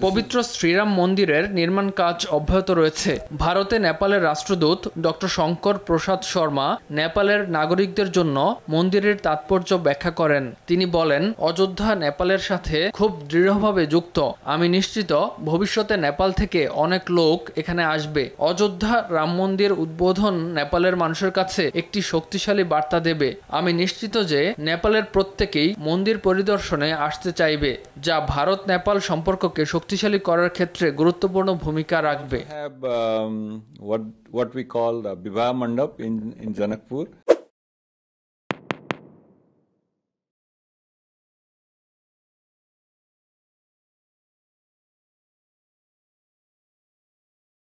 পবিত্র শ্রীরাম মন্দিরের নির্মাণ কাজ অব্যাহত রয়েছে। ভারতে নেপালের রাষ্ট্রদূত ডক্টর শঙ্কর প্রসাদ শর্মা নেপালের নাগরিকদের জন্য মন্দিরের তাৎপর্য ব্যাখ্যা করেন। তিনি বলেন, অযোধ্যা নেপালের সাথে খুব দৃঢ়ভাবে যুক্ত। আমি নিশ্চিত ভবিষ্যতে নেপাল থেকে অনেক লোক এখানে আসবে। অযোধ্যা রাম মন্দির উদ্বোধন নেপালের মানুষের কাছে একটি শক্তিশালী বার্তা দেবে। আমি নিশ্চিত যে নেপালের প্রত্যেকেই মন্দির পরিদর্শনে আসতে চাইবে, যা ভারত নেপাল সম্পর্ককে শক্তিশালী করার ক্ষেত্রে গুরুত্বপূর্ণ ভূমিকা রাখবে। বিবাহ মণ্ডপ ইন what